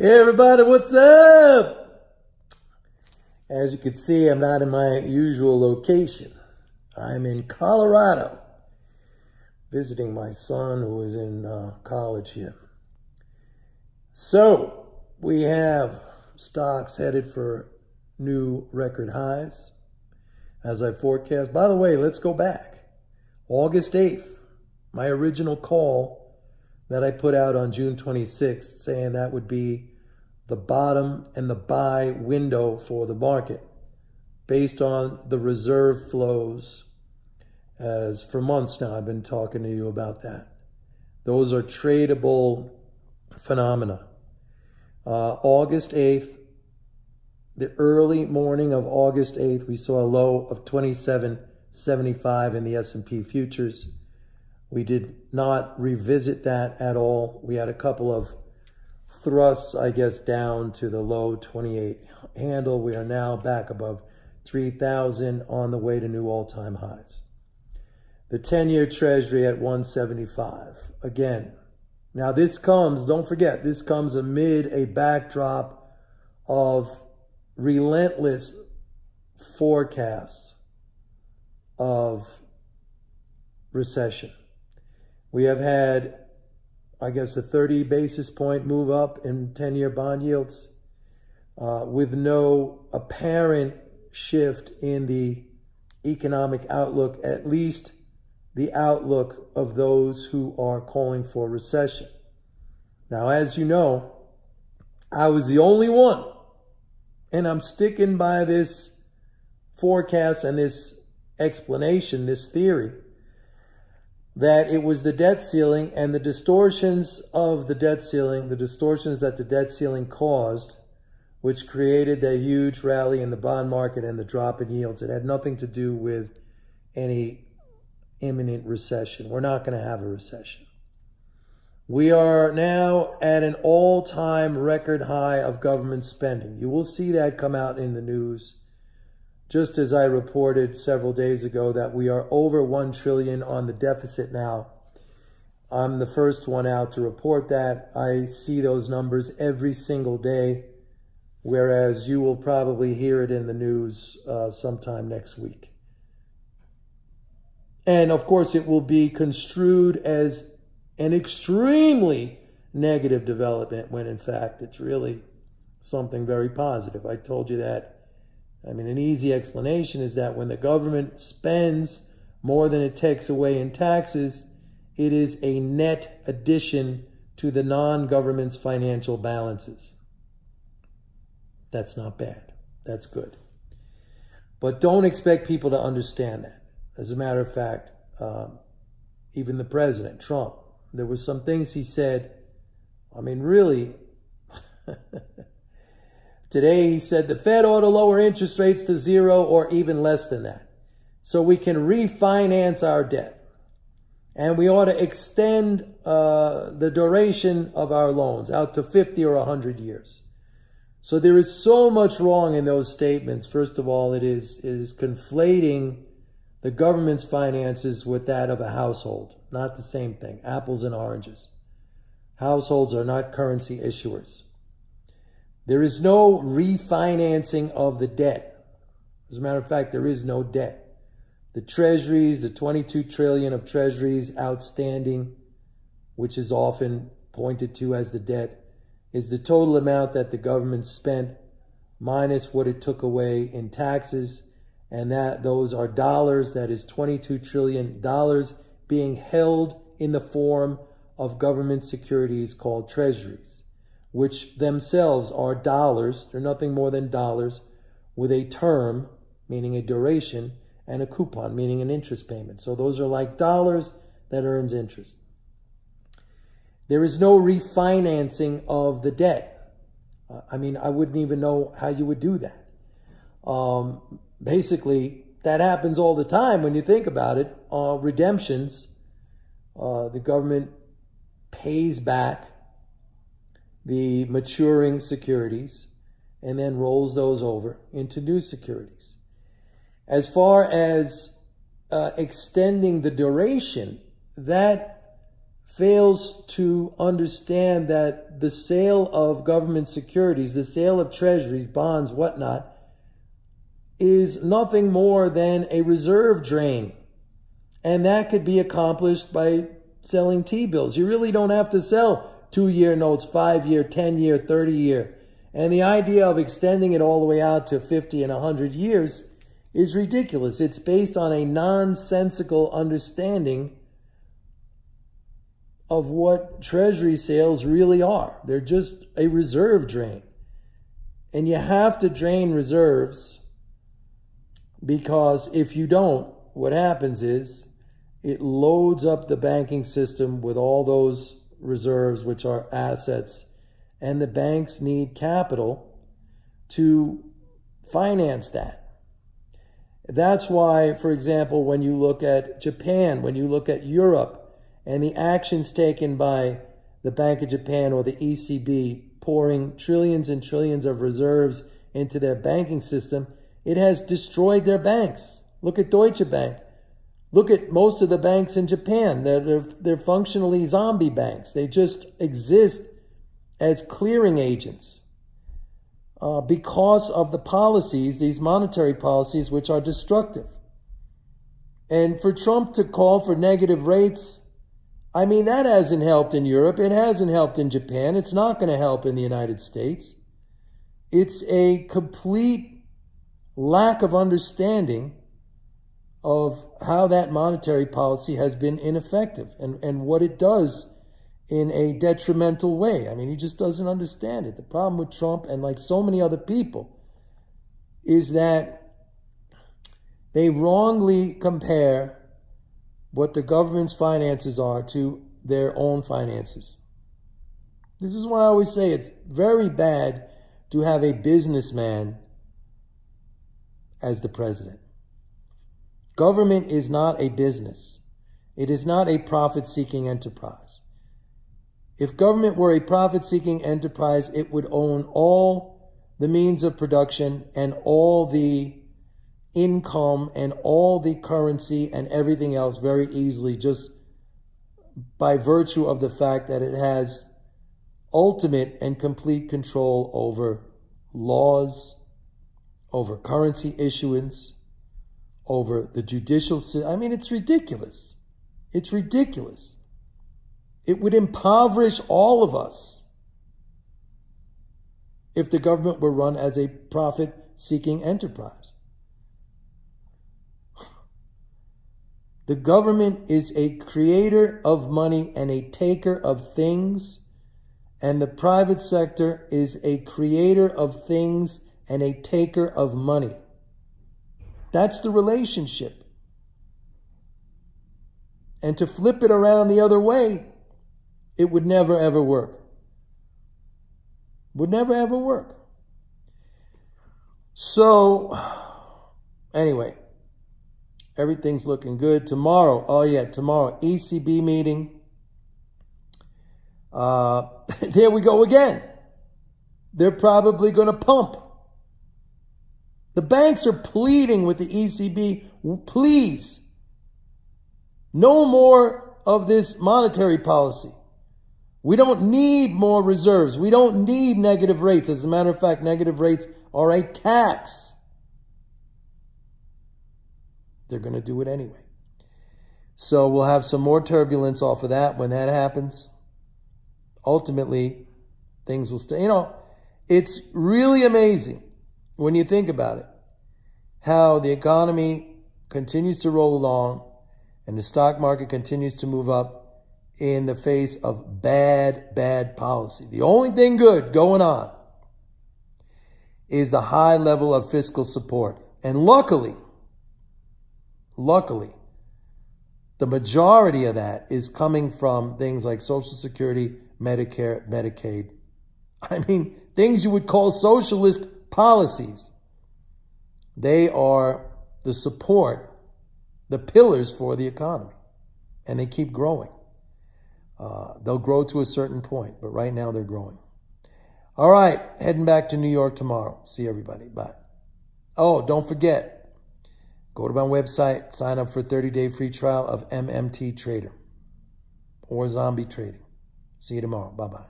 Hey everybody, what's up? As you can see, I'm not in my usual location. I'm in Colorado, visiting my son who is in uh, college here. So, we have stocks headed for new record highs as I forecast. By the way, let's go back. August 8th, my original call that I put out on June 26th saying that would be the bottom and the buy window for the market based on the reserve flows. As for months now, I've been talking to you about that. Those are tradable phenomena. Uh, August 8th, the early morning of August 8th, we saw a low of 27.75 in the S&P futures. We did not revisit that at all. We had a couple of thrusts, I guess, down to the low 28 handle. We are now back above 3,000 on the way to new all-time highs. The 10-year Treasury at 175. Again, now this comes, don't forget, this comes amid a backdrop of relentless forecasts of recession. We have had I guess, a 30 basis point move up in 10 year bond yields uh, with no apparent shift in the economic outlook, at least the outlook of those who are calling for recession. Now, as you know, I was the only one, and I'm sticking by this forecast and this explanation, this theory, that it was the debt ceiling and the distortions of the debt ceiling, the distortions that the debt ceiling caused, which created a huge rally in the bond market and the drop in yields. It had nothing to do with any imminent recession. We're not going to have a recession. We are now at an all-time record high of government spending. You will see that come out in the news just as I reported several days ago that we are over 1 trillion on the deficit now. I'm the first one out to report that. I see those numbers every single day, whereas you will probably hear it in the news uh, sometime next week. And of course, it will be construed as an extremely negative development when in fact it's really something very positive. I told you that I mean, an easy explanation is that when the government spends more than it takes away in taxes, it is a net addition to the non-government's financial balances. That's not bad. That's good. But don't expect people to understand that. As a matter of fact, um, even the president, Trump, there were some things he said, I mean, really, Today, he said the Fed ought to lower interest rates to zero or even less than that so we can refinance our debt. And we ought to extend uh, the duration of our loans out to 50 or 100 years. So there is so much wrong in those statements. First of all, it is, it is conflating the government's finances with that of a household. Not the same thing. Apples and oranges. Households are not currency issuers. There is no refinancing of the debt. As a matter of fact, there is no debt. The treasuries, the 22 trillion of treasuries outstanding, which is often pointed to as the debt, is the total amount that the government spent minus what it took away in taxes. And that those are dollars, that is 22 trillion dollars being held in the form of government securities called treasuries which themselves are dollars, they're nothing more than dollars, with a term, meaning a duration, and a coupon, meaning an interest payment. So those are like dollars that earns interest. There is no refinancing of the debt. Uh, I mean, I wouldn't even know how you would do that. Um, basically, that happens all the time when you think about it. Uh, redemptions, uh, the government pays back the maturing securities and then rolls those over into new securities. As far as uh, extending the duration, that fails to understand that the sale of government securities, the sale of treasuries, bonds, whatnot, is nothing more than a reserve drain. And that could be accomplished by selling T-bills. You really don't have to sell two-year notes, five-year, 10-year, 30-year. And the idea of extending it all the way out to 50 and 100 years is ridiculous. It's based on a nonsensical understanding of what treasury sales really are. They're just a reserve drain. And you have to drain reserves because if you don't, what happens is it loads up the banking system with all those reserves, which are assets, and the banks need capital to finance that. That's why, for example, when you look at Japan, when you look at Europe, and the actions taken by the Bank of Japan or the ECB pouring trillions and trillions of reserves into their banking system, it has destroyed their banks. Look at Deutsche Bank. Look at most of the banks in Japan. They're, they're, they're functionally zombie banks. They just exist as clearing agents uh, because of the policies, these monetary policies, which are destructive. And for Trump to call for negative rates, I mean, that hasn't helped in Europe. It hasn't helped in Japan. It's not going to help in the United States. It's a complete lack of understanding of how that monetary policy has been ineffective and, and what it does in a detrimental way. I mean, he just doesn't understand it. The problem with Trump and like so many other people is that they wrongly compare what the government's finances are to their own finances. This is why I always say it's very bad to have a businessman as the president. Government is not a business. It is not a profit-seeking enterprise. If government were a profit-seeking enterprise, it would own all the means of production and all the income and all the currency and everything else very easily just by virtue of the fact that it has ultimate and complete control over laws, over currency issuance, over the judicial system. I mean, it's ridiculous. It's ridiculous. It would impoverish all of us if the government were run as a profit-seeking enterprise. The government is a creator of money and a taker of things, and the private sector is a creator of things and a taker of money. That's the relationship. And to flip it around the other way, it would never ever work. Would never ever work. So, anyway, Everything's looking good. Tomorrow, oh yeah, tomorrow, ECB meeting. Uh, there we go again. They're probably going to pump. The banks are pleading with the ECB, please, no more of this monetary policy. We don't need more reserves. We don't need negative rates. As a matter of fact, negative rates are a tax. They're going to do it anyway. So we'll have some more turbulence off of that when that happens. Ultimately, things will stay. You know, it's really amazing when you think about it, how the economy continues to roll along and the stock market continues to move up in the face of bad, bad policy. The only thing good going on is the high level of fiscal support. And luckily, Luckily, the majority of that is coming from things like Social Security, Medicare, Medicaid. I mean, things you would call socialist policies. They are the support, the pillars for the economy, and they keep growing. Uh, they'll grow to a certain point, but right now they're growing. All right, heading back to New York tomorrow. See everybody. Bye. Oh, don't forget, Go to my website, sign up for a 30-day free trial of MMT Trader. or zombie trading. See you tomorrow. Bye bye.